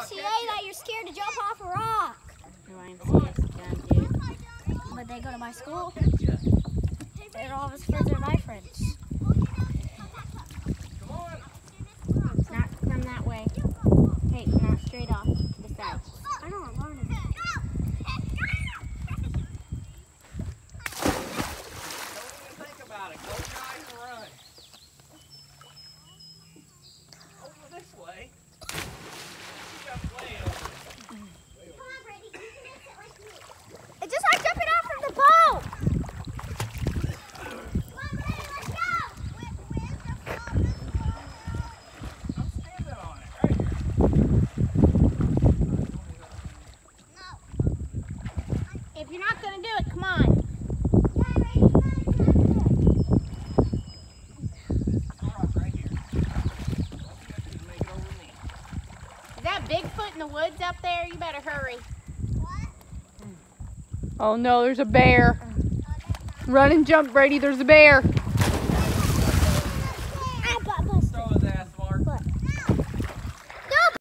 YMCA that you're scared to jump off a rock. YMCA dude. But they go to my school. Is that Bigfoot in the woods up there? You better hurry. Oh no, there's a bear. Run and jump, Brady. There's a bear.